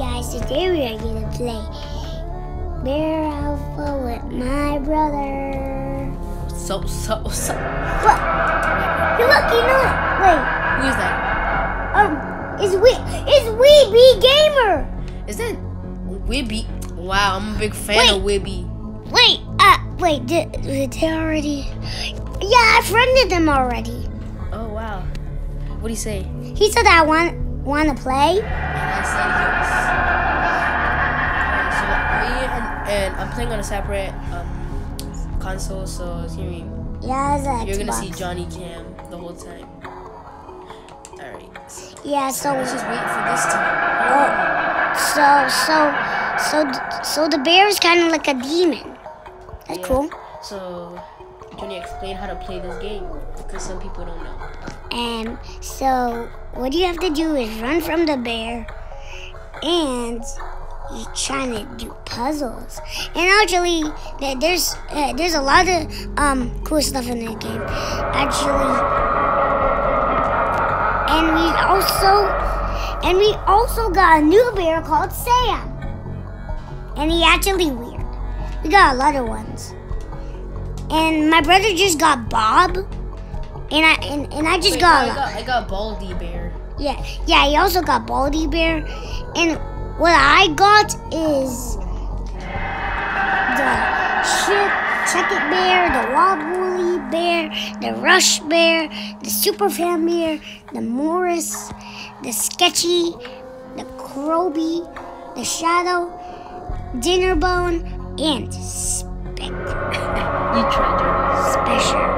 guys, today we are gonna play Bear Alpha with my brother. So, so, so. Look, hey, look, you know? Wait, Who is that? um, it's we, it's Weeby Gamer. Is that Wibby? Wow, I'm a big fan of Wibby. Wait, uh, wait, did, did they already? Yeah, I friended them already. Oh wow. What do you say? He said I want want to play. And I said yes. So me and, and I'm playing on a separate um, console, so it's gonna be Yeah, it's an You're gonna see Johnny Cam the whole time. Alright. Yeah, so Let's just wait for this time. Oh, so so so so the bear is kind of like a demon. That's Yeah. cool. So, Johnny, explain how to play this game because some people don't know. And so what you have to do is run from the bear, and you're trying to do puzzles. And actually, there's uh, there's a lot of um cool stuff in the game. Actually, and we also and we also got a new bear called Sam, and he actually weird. We got a lot of ones. And my brother just got Bob, and I and, and I just Wait, got. no, I got I got Baldy Bear. Yeah, yeah, he also got Baldy Bear. And what I got is the It Bear, the Wobbly Bear, the Rush Bear, the Super Fan Bear, the Morris, the Sketchy, the Croby, the Shadow, Dinnerbone, and Speck. You tried, Johnny. Special.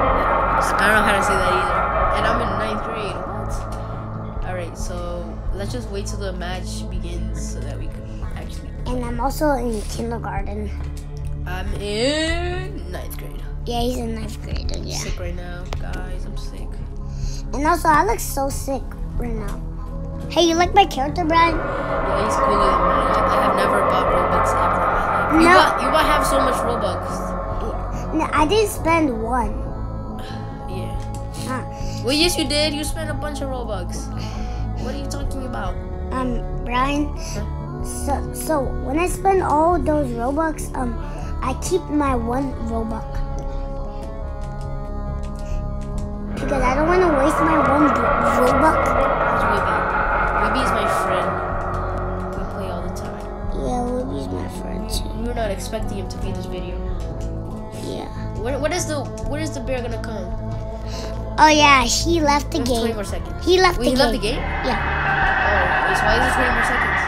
I don't know how to say that either. And I'm in ninth grade. What? Alright, so let's just wait till the match begins so that we can actually. And I'm also in kindergarten. I'm in ninth grade. Yeah, he's in ninth grade. Yeah. Sick right now, guys. I'm sick. And also, I look so sick right now. Hey, you like my character, Brad? Yeah, he's cooler than mine. I, have never bought Robux ever in my life. You No. bought, you bought have so much Robux. Yeah. No, I didn't spend one. Well, yes, you did. You spent a bunch of Robux. What are you talking about? um, Brian. So, so when I spend all those Robux, um, I keep my one Robux because I don't want to waste my one Robux. It's Wibby. Wibby is my friend. We play all the time. Yeah, Libby's my friend too. We were not expecting him to be this video. Yeah. Where, what is the where is the bear gonna come? Oh yeah, he left the We have 20 game. more seconds. He left Wait, the he game. left the game? Yeah. Oh, wait, so why is it 20 more seconds?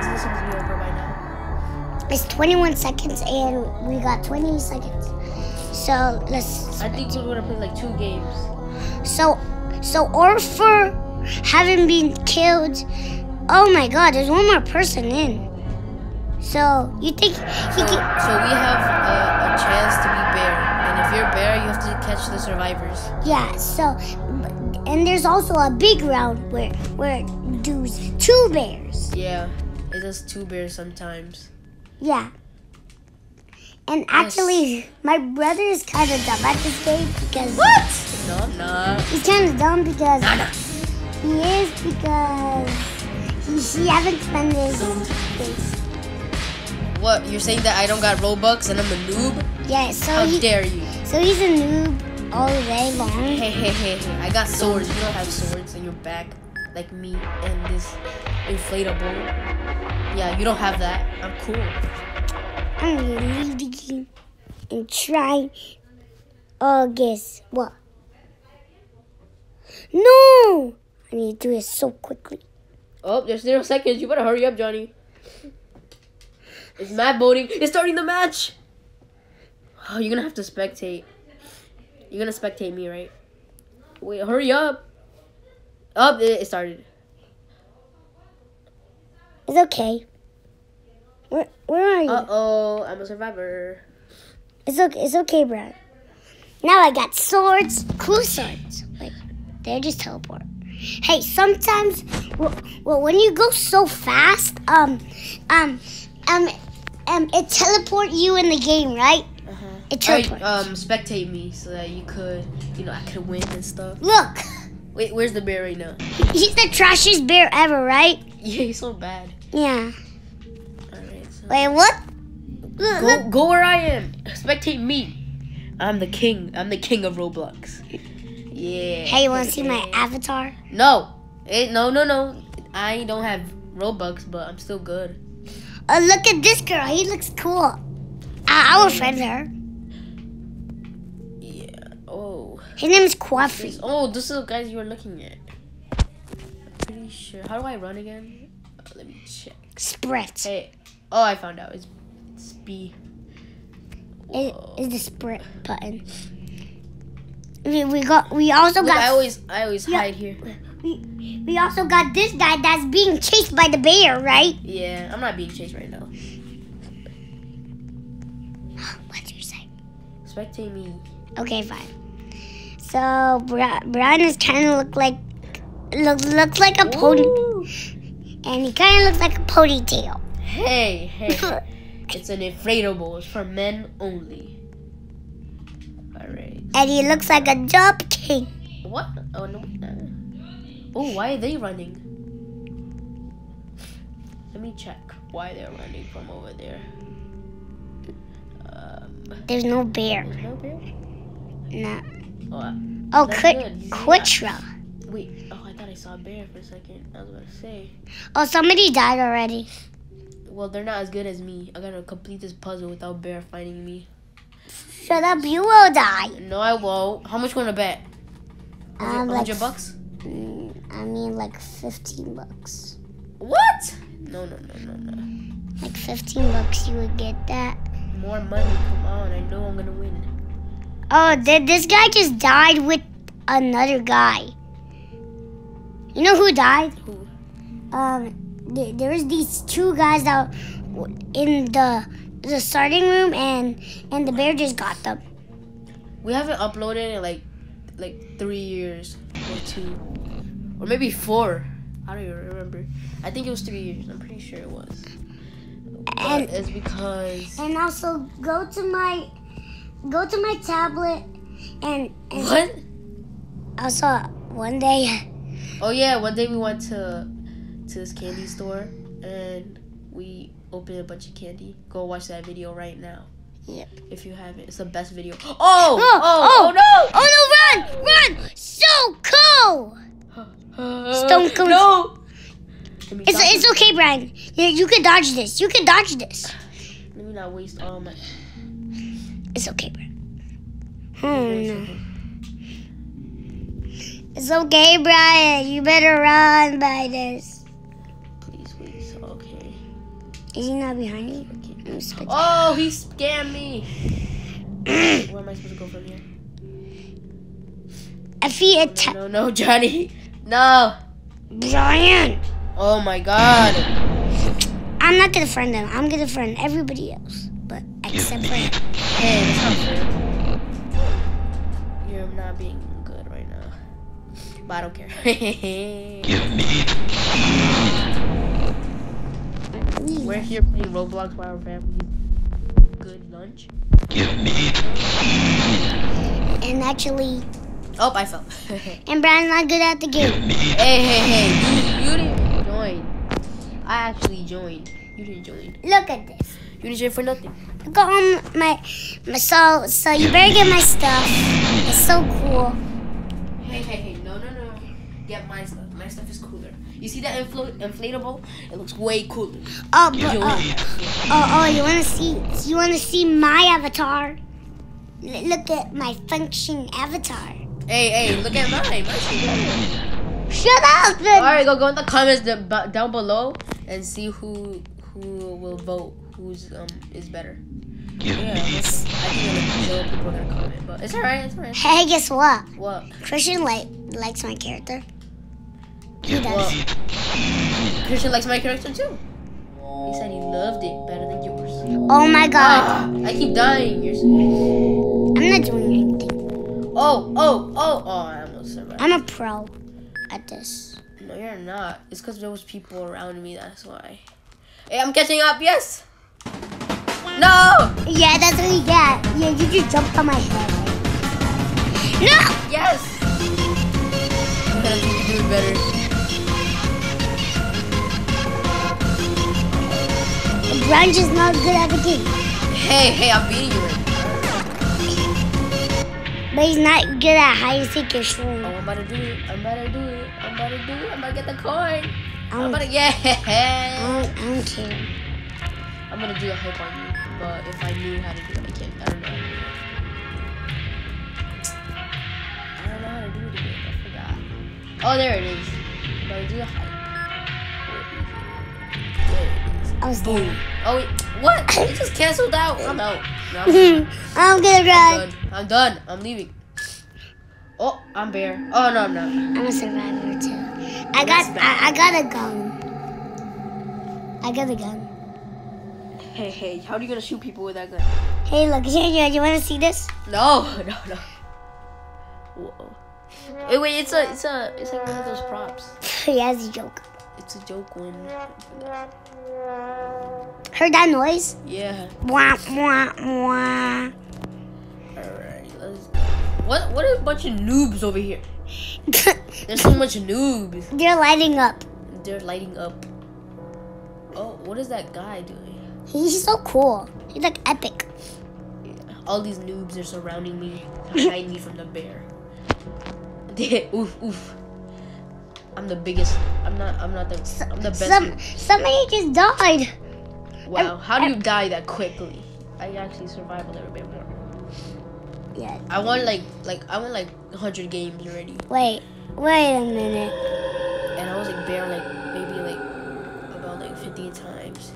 Isn't this supposed to be over by now? It's 21 seconds and we got 20 seconds. So let's. I think we're gonna play like two games. So, so Orfer having been killed. Oh my God! There's one more person in. So you think he So, can? so we have a, a chance to be and if you're bear, you have to catch the survivors. Yeah. So, and there's also a big round where where it does two bears. Yeah, it does two bears sometimes. Yeah. And actually, my brother is kind of dumb at this game because What? No, I'm not. he's kind of dumb because Nah, nah. he is because he, he haven't spent his days. What? You're saying that I don't got Robux and I'm a noob? Yeah. So How he, dare you? So he's a noob all day long. Hey, hey, hey, hey. I got swords. You don't have swords in your back like me and this inflatable. Yeah, you don't have that. I'm cool. I'm gonna leave the game and try. Oh, guess what? No! I need to do it so quickly. Oh, there's zero seconds. You better hurry up, Johnny. It's mad voting. It's starting the match. Oh, you're gonna have to spectate. You're gonna spectate me, right? Wait, hurry up. Up, it it started. It's okay. Where, where are you? Uh oh, I'm a survivor. It's okay. It's okay, Brad. Now I got swords, cool swords. Wait, they just teleport. Hey, sometimes, well, well, when you go so fast, um, um, um, um, it teleport you in the game, right? Uh-huh. It Alright, um, spectate me so that you could, you know, I could win and stuff. Look, Wait, where's the bear right now? he's the trashiest bear ever, right? Yeah, he's so bad. Yeah. So Wait, what? Look, go, look. go where I am. Spectate me. I'm the king. I'm the king of Roblox. Yeah. Hey, you want to see my avatar? No. Eh, no, no, no. I don't have Robux, but I'm still good. Oh, look at this girl. He looks cool. I, I will friend her. Oh. His name is Quaffy. Oh, this is the guys you were looking at. I'm pretty sure. How do I run again? Uh, let me check. Sprint. Hey. Oh, I found out. It's, it's B. It is the sprint button. We, we got. We also Look, I always, I always Yeah. hide here. We, we also got this guy that's being chased by the bear, right? Yeah, I'm not being chased right now. What'd you say? Spectate me. Okay, fine. So Brian is trying to look like look looks like a pony, Ooh. and he kind of looks like a ponytail. Hey, hey. it's an inflatable. It's for men only. Alright. and he looks like a jump king. What? Oh no. Oh, why are they running? Let me check why they're running from over there. Um, There's no bear. there's no bear. No. Oh, uh, Oh, Qu- Quitra. wait. Oh, I thought I saw a bear for a second. I was about to say. Oh, somebody died already. Well, they're not as good as me. I gotta complete this puzzle without bear finding me. Shut up, you will die. No, I won't. How much you wanna bet? Um, 100 like, 100 bucks? I mean, like 15 bucks. What? No, no, no, no, no. Like 15 bucks, you would get that. More money. Come on. I know I'm gonna win. Oh, th- this guy just died with another guy. You know who died? Who? Um, th- there was these two guys that in the the starting room, and and the bear just got them. We haven't uploaded in like like three years or two, or maybe four. I don't even remember. I think it was three years. I'm pretty sure it was. But And- it's because And also go to my go to my tablet, and and what? saw one day. Oh yeah, one day we went to to this candy store and we opened a bunch of candy. Go watch that video right now. Yep. If you haven't, it's the best video. Oh! Oh, Oh! Oh, oh no! Oh no! Run! Run! So cool! Stone cold. No! It's it's okay, Brian. You, you can dodge this. You can dodge this. Me not waste all my. It's okay, Brian. Oh no. It's okay, Brian. You better run by this. Please, please. Okay. Is he not behind you? okay. Let me spit- Oh, he scammed me. Where am I supposed to go from here? If he attack No, no, Johnny. No. Brian, Oh my God. I'm not gonna friend them. I'm gonna friend everybody else, but except for him. Hey, that's not fair. You're not being good right now. But I don't care. Give me. We're here playing Roblox while our family good lunch. Give me. And actually, Oh, I fell. and Brian's not good at the game. hey, hey. You, you didn't join. I actually joined. You didn't join. Look at this. You didn't join for nothing. I got all my, my so so you better get my stuff. It's so cool. Hey, hey, hey. No, no, no. Get my stuff. My stuff is cooler. You see that infl- inflatable? It looks way cooler. Oh, but, oh, oh, oh, you wanna see? You wanna see my avatar? L- look at my function avatar. Hey, hey, look at mine. Shut up! All right, go go in the comments down below and see who who will vote. Who's um is better. Yeah, let's, I think like, zero people are gonna comment, but it's alright. It's alright. Hey, guess what? What? Christian like likes my character. He What? does. Christian likes my character too. He said he loved it better than yours. Oh my god! Ah, I keep dying. You're. So... I'm not doing anything. Oh, oh, oh, oh! I almost survived. I'm a pro at this. No, you're not. It's because there was people around me. That's why. Hey, I'm catching up. Yes. No. Yeah, that's what you get. Yeah, you just jumped on my head. No! Yes! I'm gonna keep doing better. Ryan's just not good at the game. Hey, hey, I'm beating you right But he's not good at hide and seek and Oh. I'm about to do it. I'm about to do it. I'm about to do it. I'm about to get the coin. I'm about to I yeah. don't, I don't care. I'm gonna do a hype on you, but if I knew how to do it, I can't. I don't know. How to do it. I don't know how to do it again. I forgot. Oh, there it is. I'm to do a hype. I was Boom. Oh wait, what? It just canceled out. I'm out. No, I'm, I'm gonna I'm done. I'm done. I'm leaving. Oh, I'm bear. Oh no, I'm not. I'm a survivor too. I got I, I got a gun. I got a gun. Hey, hey, how are you gonna shoot people with that gun? Hey, look, Junior, you want to see this? No, no, no. Whoa. Wait, wait, it's a, it's a, it's like one of those props. yeah, it's a joke. It's a joke one. Heard that noise? Yeah. Wah, wah, wah. Alright, let's go. What, what are a bunch of noobs over here? There's so much noobs. They're lighting up. They're lighting up. Oh, what is that guy doing? He's so cool. He's like epic. All these noobs are surrounding me, to hide me from the bear. They- oof, oof. I'm the biggest. I'm not. I'm not the. I'm the best. Some somebody just died. Wow, how do you die that quickly? I actually survived a little bit more. Yeah. I won like like I won like 100 games already, Wait, wait a minute. and I was like bare like maybe like about like 15 times.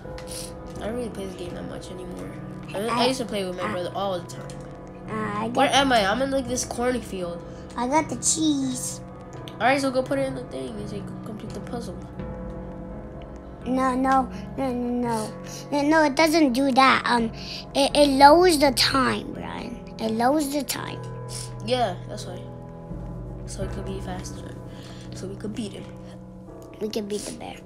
I don't really play this game that much anymore. I, I used to play with my brother all the time. Uh, Where am I? I'm in like this cornfield. I got the cheese. All right, so go put it in the thing and say complete the puzzle. No, no, no, no, no, no. It doesn't do that. Um, it, it lowers the time, Brian. It lowers the time. Yeah, that's why. So it could be faster. So we could beat him. We can beat the bear.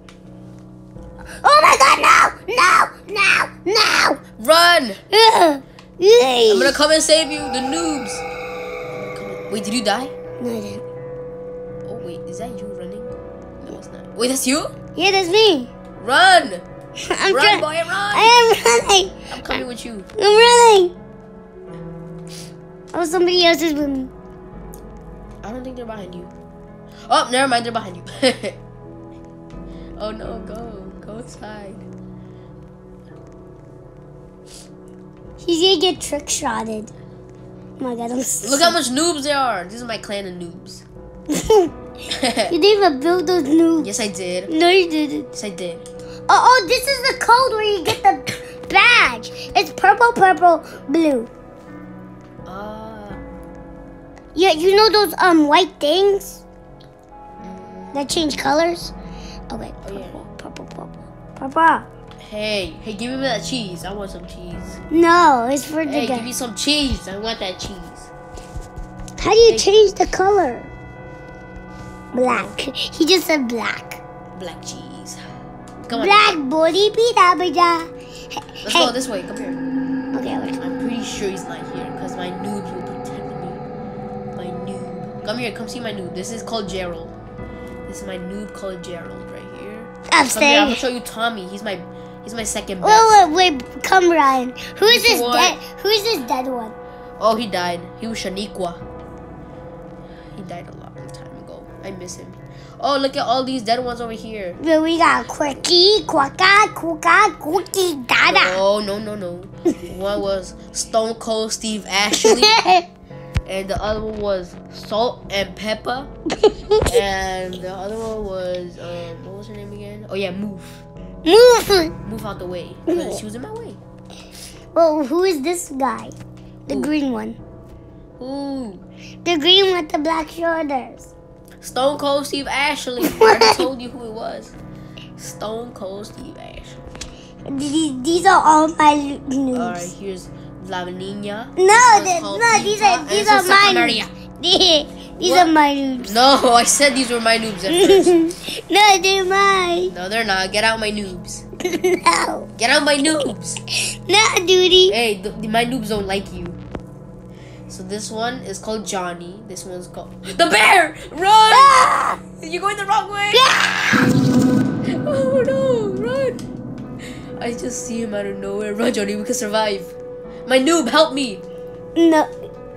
Oh my God! No! No! No! No! Run! I'm gonna come and save you, the noobs. I'm gonna come and- Wait, did you die? No, I didn't. Oh wait, is that you running? No, it's not. Wait, that's you? Yeah, that's me. Run! I'm run, boy, run! I am running. I'm coming with you. I'm running. Oh, somebody else is with me. I don't think they're behind you. Oh, never mind, they're behind you. oh no, go, go inside. He's gonna get trick shotted. Oh my god, I'm so Look how much noobs there are. This is my clan of noobs. You didn't even build those noobs. yes, I did. No, you didn't. Yes, I did. Oh, oh, this is the code where you get the badge. It's purple, purple, blue. Ah. Yeah, you know those um white things that change colors? Okay, Oh, yeah. purple, purple, purple, purple. hey, hey, give me that cheese. I want some cheese. No, it's for the Hey, give me some cheese. I want that cheese. How do you Hey. change the color? Black. He just said black. Black cheese. Come on. Black body pita pita. Let's Hey. go this way. Come here. Okay. I'm pretty sure he's not here because my noobs will. My noob. Come here. Come see my noob. This is called Gerald. This is my noob called Gerald right here. I'm here. I'm gonna show you Tommy. He's my he's my second Wait, best. wait, wait. Come, Ryan. Who is this dead? Who is this dead one? Oh, he died. He was Shaniqua. He died a long time ago. I miss him. Oh, look at all these dead ones over here. Well, we got Quirky, Quacka, Kuka, Cookie, Dada. Oh no no no. One was Stone Cold Steve Ashley, and the other one was Salt and Pepper, and the other one was um what was her name again? Oh yeah, Move. Move. Move out the way she was in my way. Well, who is this guy? The Who? green one. Ooh, The green with the black shoulders. Stone Cold Steve Ashley. I already told you who it was. Stone Cold Steve Ashley. These, these are all my noobs. All right, here's Lavinia. No, one's th- called no, these are these are my noobs. These What? are my noobs. No, I said these were my noobs at first. no, they're mine. no, they're not. Get out my noobs. no, Get out my noobs. no, duty. Hey, the, the- my noobs don't like you. So this one is called Johnny. This one's called the bear. Run! Ah! You're going the wrong way. Ah! Oh no! Run! I just see him out of nowhere. Run, Johnny. We can survive. My noob, help me. No.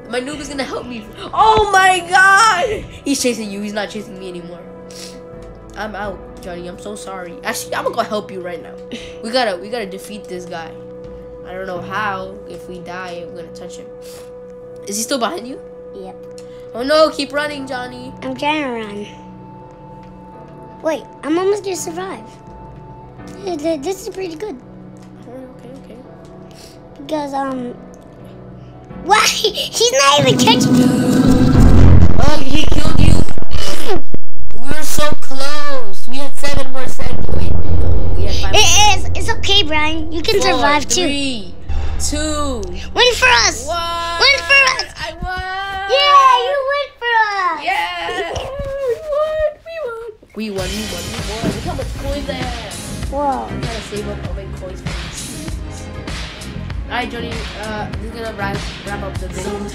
My noob is gonna help me. Oh my god! He's chasing you. He's not chasing me anymore. I'm out, Johnny. I'm so sorry. Actually, I'm gonna go help you right now. We gotta, we gotta defeat this guy. I don't know how. If we die, I'm gonna touch him. Is he still behind you? Yep. Oh no! Keep running, Johnny. I'm trying to run. Wait, I'm almost gonna survive. Th- th- This is pretty good. Because um. Why? He's not even catching. Oh, he killed you. We were so close. We had seven more seconds. Wait, no, we had five. It is. It's okay, Brian. You can Four, survive too. Three, two, Win for us. one. Win for us. I won. Yeah, you win for us. Yeah. We won. We won. We won. We won. We won. Look how much coins I have. Whoa. I'm trying to save up all my coins. Alright, Johnny. Uh, this is gonna wrap, wrap up the video.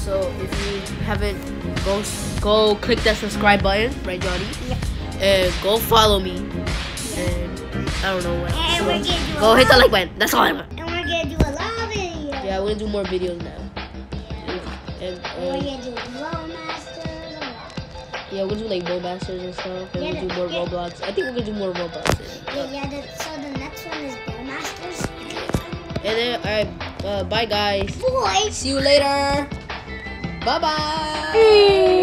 So if you haven't, go go click that subscribe button, right, Johnny? Yeah. And go follow me. And I don't know what. And we're gonna do Go hit the like button. That's all I want. And we're gonna do a lot of videos. Yeah, we're gonna do more videos now. And, We're gonna do Masters. a lot. yeah, we're gonna do like Bowmasters and stuff. And Yeah, we'll do more yeah. Roblox. I think we're gonna do more Roblox. Yeah, yeah. The, And then, alright, uh, bye guys. Boy. See you later. Bye bye.